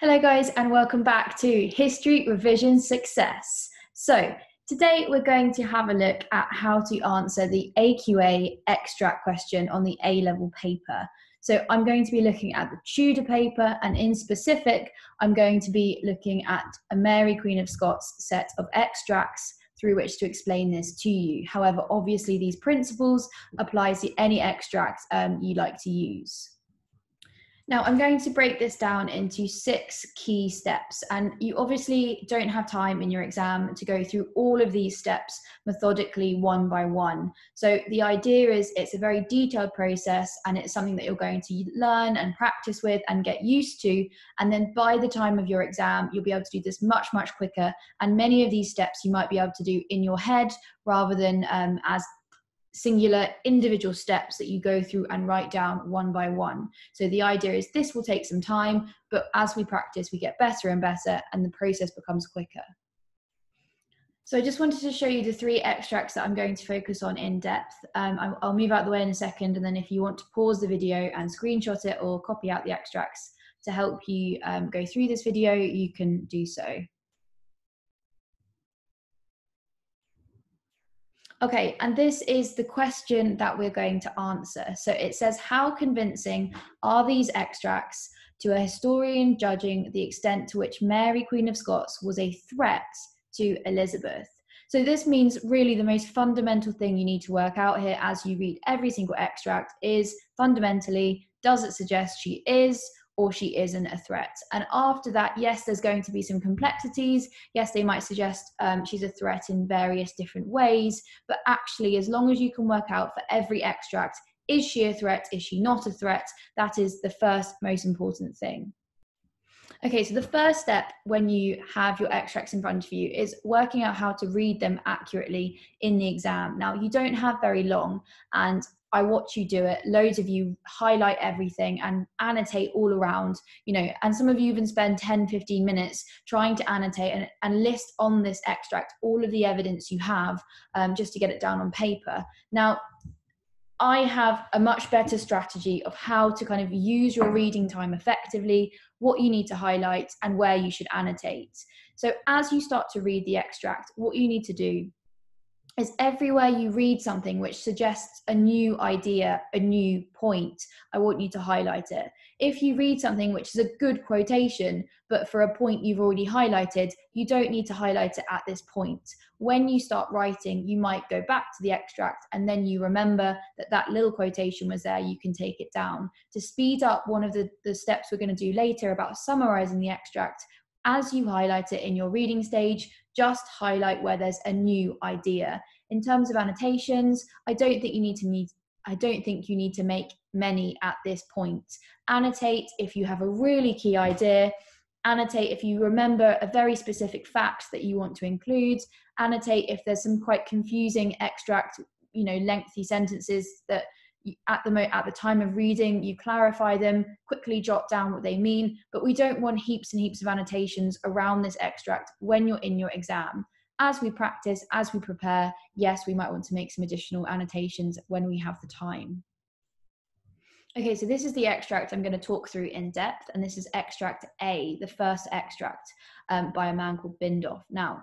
Hello, guys, and welcome back to History Revision Success. So, today we're going to have a look at how to answer the AQA extract question on the A level paper. So, I'm going to be looking at the Tudor paper, and in specific, I'm going to be looking at a Mary Queen of Scots set of extracts through which to explain this to you. However, obviously, these principles apply to any extract um, you like to use. Now, I'm going to break this down into six key steps, and you obviously don't have time in your exam to go through all of these steps methodically one by one. So, the idea is it's a very detailed process and it's something that you're going to learn and practice with and get used to. And then by the time of your exam, you'll be able to do this much, much quicker. And many of these steps you might be able to do in your head rather than um, as singular individual steps that you go through and write down one by one. So the idea is this will take some time, but as we practice, we get better and better and the process becomes quicker. So I just wanted to show you the three extracts that I'm going to focus on in depth. Um, I'll move out the way in a second, and then if you want to pause the video and screenshot it or copy out the extracts to help you um, go through this video, you can do so. Okay, and this is the question that we're going to answer. So it says, How convincing are these extracts to a historian judging the extent to which Mary, Queen of Scots, was a threat to Elizabeth? So this means really the most fundamental thing you need to work out here as you read every single extract is fundamentally, does it suggest she is or she isn't a threat. And after that, yes, there's going to be some complexities. Yes, they might suggest um, she's a threat in various different ways. But actually, as long as you can work out for every extract, is she a threat? Is she not a threat? That is the first most important thing. Okay, so the first step when you have your extracts in front of you is working out how to read them accurately in the exam. Now, you don't have very long, and I watch you do it. Loads of you highlight everything and annotate all around, you know, and some of you even spend 10, 15 minutes trying to annotate and, and list on this extract all of the evidence you have um, just to get it down on paper. Now, I have a much better strategy of how to kind of use your reading time effectively, what you need to highlight, and where you should annotate. So, as you start to read the extract, what you need to do is everywhere you read something which suggests a new idea, a new point, I want you to highlight it. If you read something which is a good quotation, but for a point you've already highlighted, you don't need to highlight it at this point. When you start writing, you might go back to the extract and then you remember that that little quotation was there, you can take it down. To speed up one of the, the steps we're going to do later about summarizing the extract, as you highlight it in your reading stage, just highlight where there's a new idea. In terms of annotations, I don't think you need to need I don't think you need to make many at this point. Annotate if you have a really key idea. Annotate if you remember a very specific fact that you want to include. Annotate if there's some quite confusing extract, you know, lengthy sentences that at the mo- at the time of reading you clarify them quickly jot down what they mean. But we don't want heaps and heaps of annotations around this extract when you're in your exam. As we practice as we prepare yes we might want to make some additional annotations when we have the time. Okay so this is the extract i'm going to talk through in depth and this is extract a the first extract um, by a man called bindoff. Now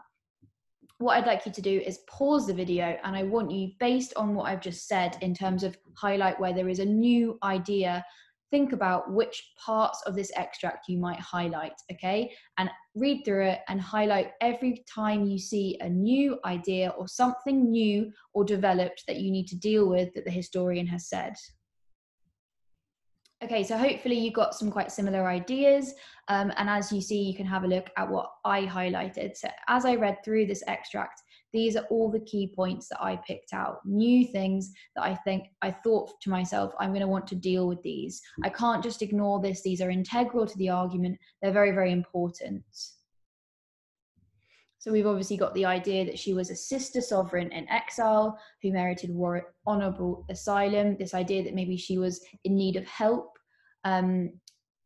what I'd like you to do is pause the video and I want you, based on what I've just said, in terms of highlight where there is a new idea, think about which parts of this extract you might highlight, okay? And read through it and highlight every time you see a new idea or something new or developed that you need to deal with that the historian has said. Okay, so hopefully you got some quite similar ideas. Um, and as you see, you can have a look at what I highlighted. So as I read through this extract, these are all the key points that I picked out. New things that I think I thought to myself, I'm going to want to deal with these. I can't just ignore this. These are integral to the argument. They're very, very important. So we've obviously got the idea that she was a sister sovereign in exile who merited war honourable asylum. This idea that maybe she was in need of help. Um,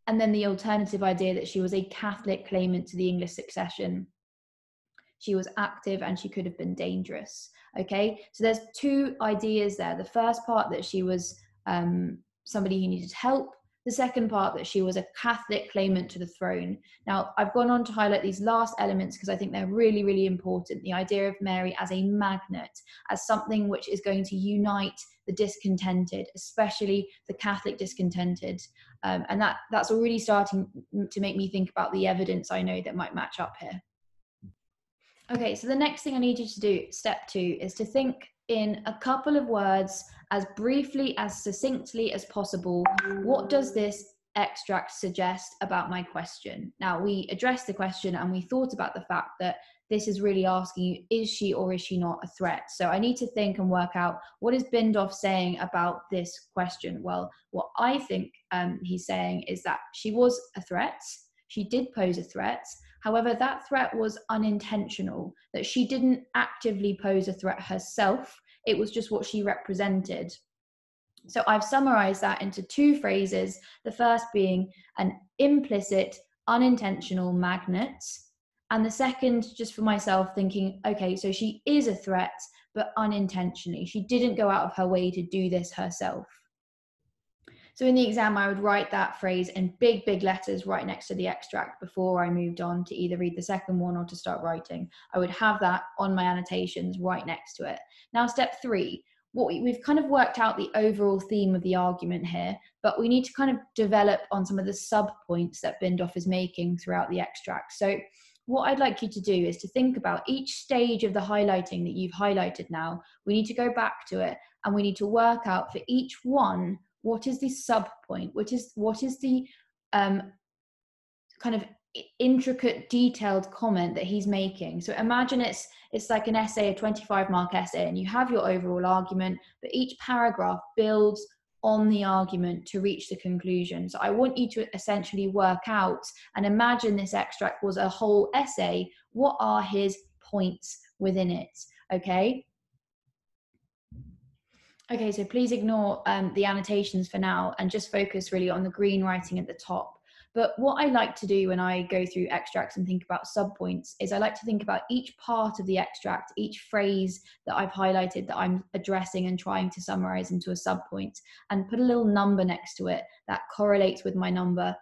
and then the alternative idea that she was a Catholic claimant to the English succession. She was active and she could have been dangerous. Okay, so there's two ideas there. The first part that she was um, somebody who needed help, The second part, that she was a Catholic claimant to the throne. Now, I've gone on to highlight these last elements because I think they're really, really important. The idea of Mary as a magnet, as something which is going to unite the discontented, especially the Catholic discontented. Um, and that, that's already starting to make me think about the evidence I know that might match up here. Okay, so the next thing I need you to do, step two, is to think in a couple of words as briefly, as succinctly as possible. What does this extract suggest about my question? Now, we addressed the question and we thought about the fact that this is really asking you, is she or is she not a threat? So I need to think and work out what is Bindoff saying about this question? Well, what I think um, he's saying is that she was a threat. She did pose a threat However, that threat was unintentional, that she didn't actively pose a threat herself, it was just what she represented. So I've summarized that into two phrases. The first being an implicit, unintentional magnet. And the second, just for myself, thinking, okay, so she is a threat, but unintentionally. She didn't go out of her way to do this herself. So in the exam, I would write that phrase in big, big letters right next to the extract before I moved on to either read the second one or to start writing. I would have that on my annotations right next to it. Now, step three, what we, we've kind of worked out the overall theme of the argument here, but we need to kind of develop on some of the sub points that Bindoff is making throughout the extract. So what I'd like you to do is to think about each stage of the highlighting that you've highlighted now. We need to go back to it and we need to work out for each one what is the sub point? What is what is the um, kind of intricate detailed comment that he's making? So imagine it's it's like an essay a 25 mark essay and you have your overall argument but each paragraph builds on the argument to reach the conclusion. So i want you to essentially work out and imagine this extract was a whole essay. What are his points within it? Okay Okay, so please ignore um, the annotations for now and just focus really on the green writing at the top. But what I like to do when I go through extracts and think about subpoints is I like to think about each part of the extract, each phrase that I've highlighted that I'm addressing and trying to summarize into a subpoint and put a little number next to it that correlates with my number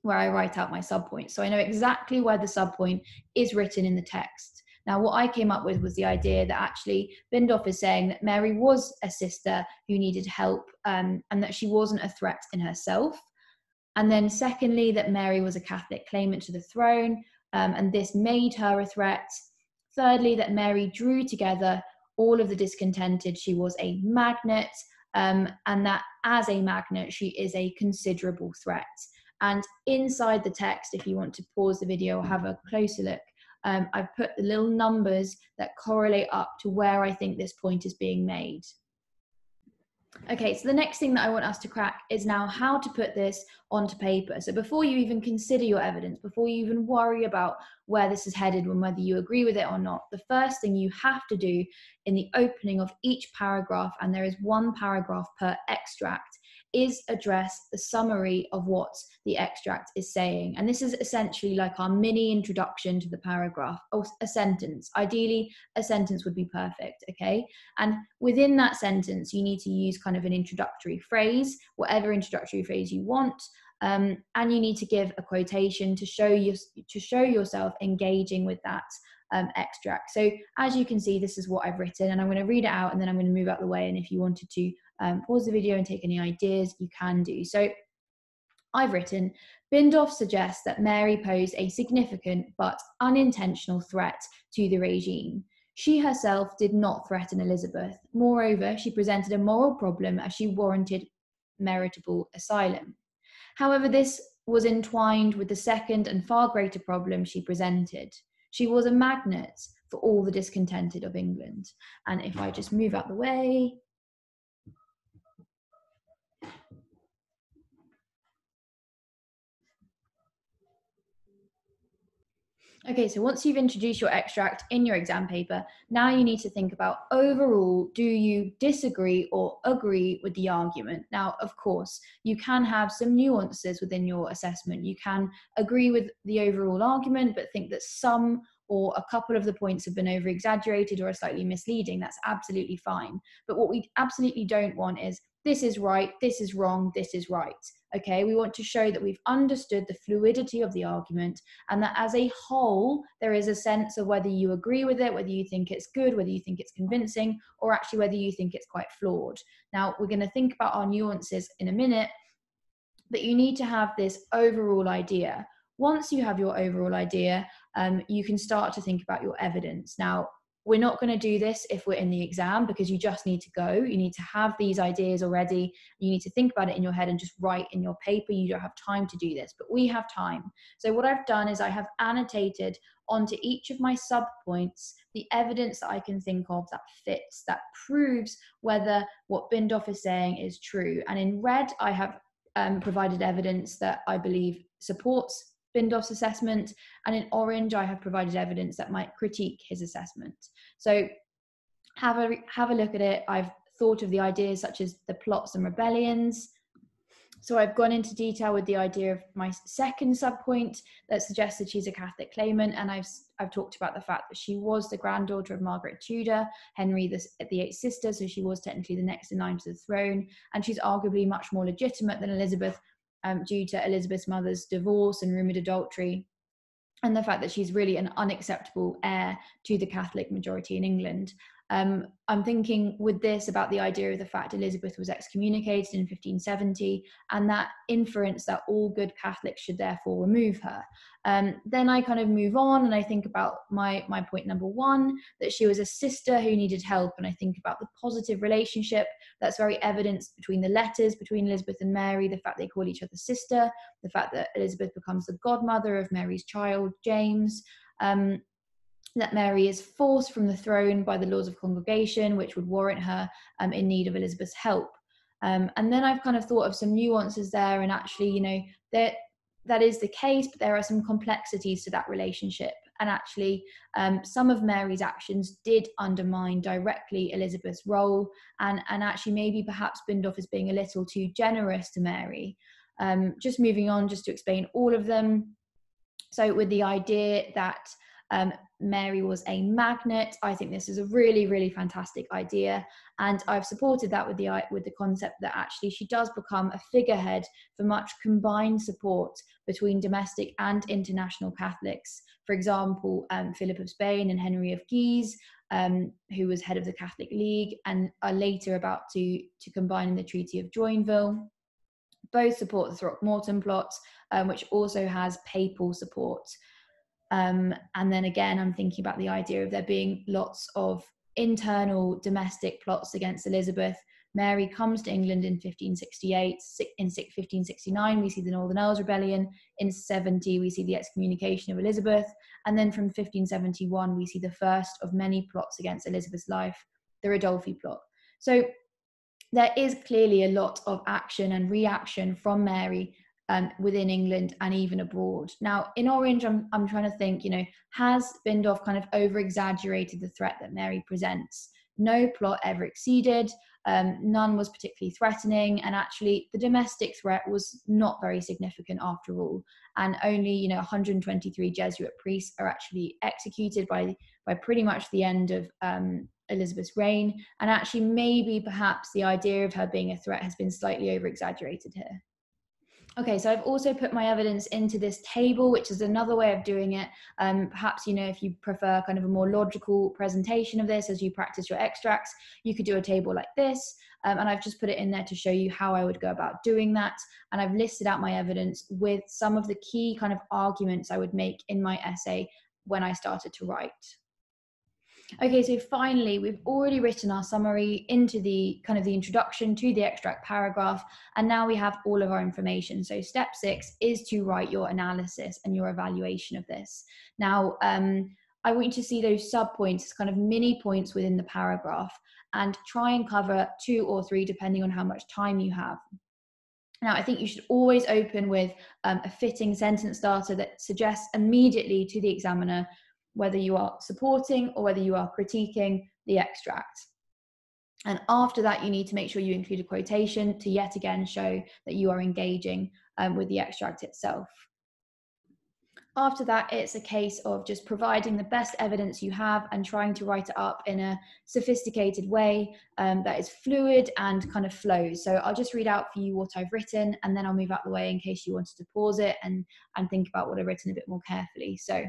where I write out my subpoint. So I know exactly where the subpoint is written in the text. Now, what I came up with was the idea that actually Bindoff is saying that Mary was a sister who needed help um, and that she wasn't a threat in herself. And then, secondly, that Mary was a Catholic claimant to the throne um, and this made her a threat. Thirdly, that Mary drew together all of the discontented. She was a magnet, um, and that as a magnet, she is a considerable threat. And inside the text, if you want to pause the video, have a closer look, um, I've put the little numbers that correlate up to where I think this point is being made. Okay, so the next thing that I want us to crack is now how to put this onto paper. So before you even consider your evidence, before you even worry about where this is headed and whether you agree with it or not, the first thing you have to do in the opening of each paragraph, and there is one paragraph per extract, is address the summary of what the extract is saying. And this is essentially like our mini introduction to the paragraph, or a sentence. Ideally, a sentence would be perfect, okay? And within that sentence, you need to use kind of an introductory phrase, whatever introductory phrase you want. Um, and you need to give a quotation to show you to show yourself engaging with that um, extract. So as you can see, this is what I've written, and I'm going to read it out, and then I'm going to move out the way. And if you wanted to um, pause the video and take any ideas, you can do. So I've written, Bindoff suggests that Mary posed a significant but unintentional threat to the regime. She herself did not threaten Elizabeth. Moreover, she presented a moral problem as she warranted meritable asylum. However, this was entwined with the second and far greater problem she presented. She was a magnet for all the discontented of England. And if I just move out the way, Okay, so once you've introduced your extract in your exam paper, now you need to think about overall, do you disagree or agree with the argument? Now, of course, you can have some nuances within your assessment. You can agree with the overall argument, but think that some or a couple of the points have been over exaggerated or are slightly misleading. That's absolutely fine. But what we absolutely don't want is this is right, this is wrong, this is right. Okay, we want to show that we've understood the fluidity of the argument and that as a whole, there is a sense of whether you agree with it, whether you think it's good, whether you think it's convincing, or actually whether you think it's quite flawed. Now, we're going to think about our nuances in a minute, but you need to have this overall idea. Once you have your overall idea, um, you can start to think about your evidence. Now, we're not going to do this if we're in the exam because you just need to go. You need to have these ideas already. You need to think about it in your head and just write in your paper. You don't have time to do this, but we have time. So, what I've done is I have annotated onto each of my sub points the evidence that I can think of that fits, that proves whether what Bindoff is saying is true. And in red, I have um, provided evidence that I believe supports Bindoff's assessment, and in orange, I have provided evidence that might critique his assessment. So have a have a look at it. I've thought of the ideas such as the plots and rebellions. So I've gone into detail with the idea of my second subpoint that suggests that she's a Catholic claimant, and I've I've talked about the fact that she was the granddaughter of Margaret Tudor, Henry the, the eighth sister, so she was technically the next in line to the throne, and she's arguably much more legitimate than Elizabeth um, due to Elizabeth's mother's divorce and rumoured adultery, and the fact that she's really an unacceptable heir to the Catholic majority in England. Um, I'm thinking with this about the idea of the fact Elizabeth was excommunicated in 1570 and that inference that all good Catholics should therefore remove her. Um, then I kind of move on and I think about my, my point number one that she was a sister who needed help. And I think about the positive relationship that's very evidenced between the letters between Elizabeth and Mary, the fact they call each other sister, the fact that Elizabeth becomes the godmother of Mary's child, James. Um, that Mary is forced from the throne by the Lords of Congregation, which would warrant her um, in need of Elizabeth's help. Um, and then I've kind of thought of some nuances there, and actually, you know, that that is the case, but there are some complexities to that relationship. And actually, um, some of Mary's actions did undermine directly Elizabeth's role, and and actually maybe perhaps Bindoff is being a little too generous to Mary. Um, just moving on, just to explain all of them. So, with the idea that um, Mary was a magnet. I think this is a really, really fantastic idea, and I've supported that with the with the concept that actually she does become a figurehead for much combined support between domestic and international Catholics. For example, um, Philip of Spain and Henry of Guise, um, who was head of the Catholic League, and are later about to to combine in the Treaty of Joinville. Both support the Throckmorton plot, um, which also has papal support. Um, and then again, I'm thinking about the idea of there being lots of internal domestic plots against Elizabeth. Mary comes to England in 1568. In 1569, we see the Northern Earls Rebellion. In 70, we see the excommunication of Elizabeth. And then from 1571, we see the first of many plots against Elizabeth's life, the Ridolfi plot. So there is clearly a lot of action and reaction from Mary um, within England and even abroad. Now, in Orange, I'm, I'm trying to think, you know, has Bindoff kind of over exaggerated the threat that Mary presents? No plot ever exceeded, um, none was particularly threatening, and actually, the domestic threat was not very significant after all. And only, you know, 123 Jesuit priests are actually executed by by pretty much the end of um, Elizabeth's reign. And actually, maybe perhaps the idea of her being a threat has been slightly over exaggerated here. Okay, so I've also put my evidence into this table, which is another way of doing it. Um, perhaps, you know, if you prefer kind of a more logical presentation of this as you practice your extracts, you could do a table like this. Um, and I've just put it in there to show you how I would go about doing that. And I've listed out my evidence with some of the key kind of arguments I would make in my essay when I started to write. Okay, so finally, we've already written our summary into the kind of the introduction to the extract paragraph, and now we have all of our information. So step six is to write your analysis and your evaluation of this. Now, um, I want you to see those sub points kind of mini points within the paragraph and try and cover two or three depending on how much time you have. Now, I think you should always open with um, a fitting sentence starter that suggests immediately to the examiner whether you are supporting or whether you are critiquing the extract. And after that, you need to make sure you include a quotation to yet again show that you are engaging um, with the extract itself. after that, it's a case of just providing the best evidence you have and trying to write it up in a sophisticated way um, that is fluid and kind of flows. So I'll just read out for you what I've written and then I'll move out the way in case you wanted to pause it and, and think about what I've written a bit more carefully. So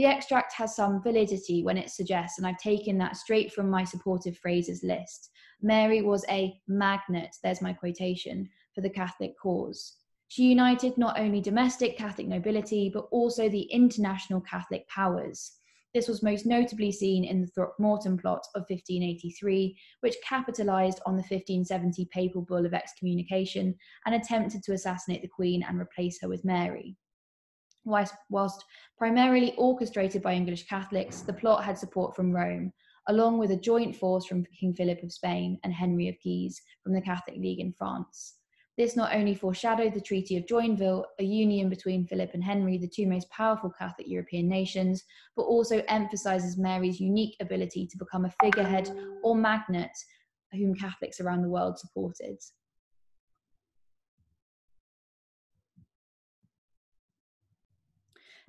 the extract has some validity when it suggests, and I've taken that straight from my supportive phrases list. Mary was a magnet, there's my quotation, for the Catholic cause. She united not only domestic Catholic nobility, but also the international Catholic powers. This was most notably seen in the Throckmorton plot of 1583, which capitalised on the 1570 papal bull of excommunication and attempted to assassinate the Queen and replace her with Mary. Whilst, whilst primarily orchestrated by English Catholics, the plot had support from Rome, along with a joint force from King Philip of Spain and Henry of Guise from the Catholic League in France. This not only foreshadowed the Treaty of Joinville, a union between Philip and Henry, the two most powerful Catholic European nations, but also emphasizes Mary's unique ability to become a figurehead or magnet whom Catholics around the world supported.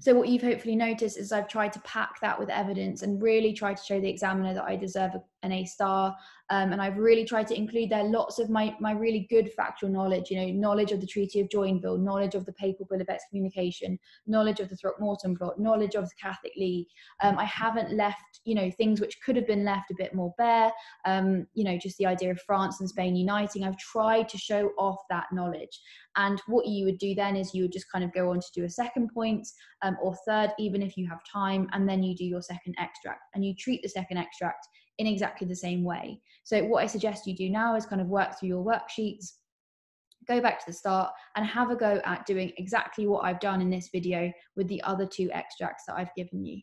So what you've hopefully noticed is I've tried to pack that with evidence and really try to show the examiner that I deserve an A star. Um, and I've really tried to include there lots of my, my really good factual knowledge, you know, knowledge of the Treaty of Joinville, knowledge of the Papal Bull of Excommunication, knowledge of the Throckmorton plot, knowledge of the Catholic League. Um, I haven't left, you know, things which could have been left a bit more bare, um, you know, just the idea of France and Spain uniting. I've tried to show off that knowledge. And what you would do then is you would just kind of go on to do a second point um, or third, even if you have time, and then you do your second extract and you treat the second extract in exactly the same way. So, what I suggest you do now is kind of work through your worksheets, go back to the start, and have a go at doing exactly what I've done in this video with the other two extracts that I've given you.